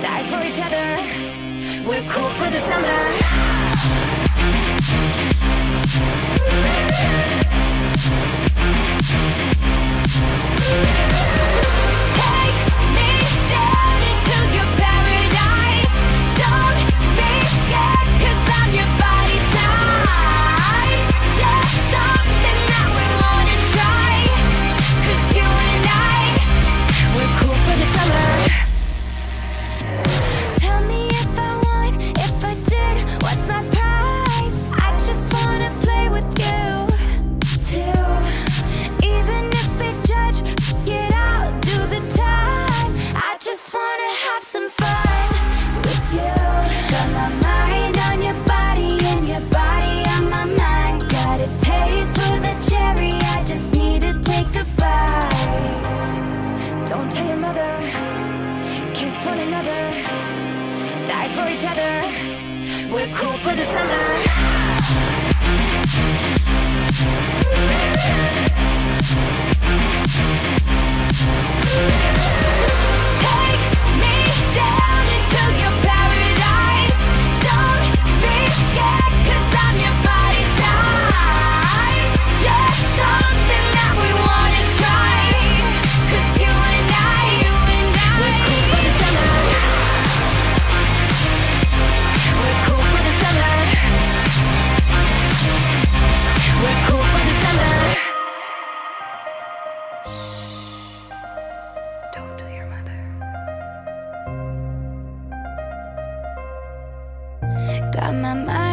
die for each other. We're cool for the summer. another, die for each other. We're cool for the summer. Got my mind.